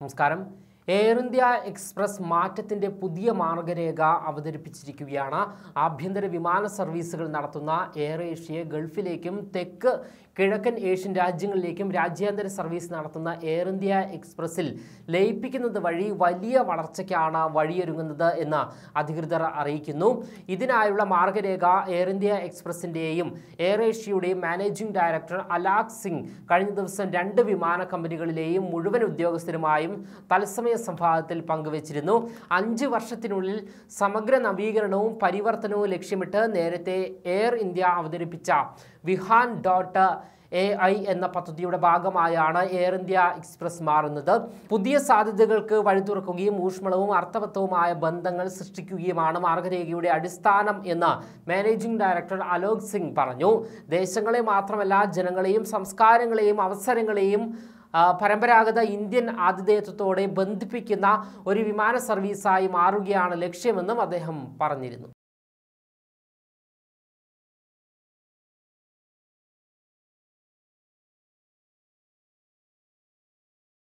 നമസ്കാരം air India express മാറ്റത്തിന്റെ പുതിയ മാർഗരേഖ അവതരിപ്പിച്ചിരിക്കുകയാണ്. ആഭ്യന്തര വിമാന സർവീസുകൾ നടത്തുന്ന എയർ ഏഷ്യയെ ഗൾഫിലേക്കും തെക്ക് കിഴക്കൻ ഏഷ്യൻ രാജ്യങ്ങളിലേക്കും രാജ്യാന്തര സർവീസ് നടത്തുന്ന എയർ ഇന്ത്യ എക്സ്പ്രസിൽ ലയിപ്പിക്കുന്നത് വഴി വലിയ വളർച്ചയ്ക്കാണ് വഴിയൊരുങ്ങുന്നത് എന്ന് അധികൃതർ അറിയിക്കുന്നു. ഇതിനായുള്ള മാർഗരേഖ എയർ ഇന്ത്യ എക്സ്പ്രസിന്റെയും എയർ ഏഷ്യയുടെയും മാനേജിംഗ് ഡയറക്ടർ അലാഖ് സിംഗ് കഴിഞ്ഞ ദിവസം രണ്ട് വിമാന കമ്പനികളിലെയും മുഴുവൻ ഉദ്യോഗസ്ഥരുമായും തത്സമയ സംവാദത്തിൽ പങ്കുവച്ചിരുന്നു. അഞ്ച് വർഷത്തിനുള്ളിൽ സമഗ്ര നവീകരണവും പരിവർത്തനവും ലക്ഷ്യമിട്ട് നേരത്തെ എയർ ഇന്ത്യ അവതരിപ്പിച്ച വിഹാൻ ഡോട്ട് എ ഐ എന്ന പദ്ധതിയുടെ ഭാഗമായാണ് എയർ ഇന്ത്യ എക്സ്പ്രസ് മാറുന്നത്. പുതിയ സാധ്യതകൾക്ക് വഴി തുറക്കുകയും ഊഷ്മളവും അർത്ഥവത്തവുമായ ബന്ധങ്ങൾ സൃഷ്ടിക്കുകയുമാണ് മാർഗരേഖയുടെ അടിസ്ഥാനം എന്ന് മാനേജിംഗ് ഡയറക്ടർ അലോക് സിംഗ് പറഞ്ഞു. ദേശങ്ങളെ മാത്രമല്ല ജനങ്ങളെയും സംസ്കാരങ്ങളെയും അവസരങ്ങളെയും പരമ്പരാഗത ഇന്ത്യൻ ആതിഥേയത്വത്തോടെ ബന്ധിപ്പിക്കുന്ന ഒരു വിമാന സർവീസായി മാറുകയാണ് ലക്ഷ്യമെന്നും അദ്ദേഹം പറഞ്ഞിരുന്നു.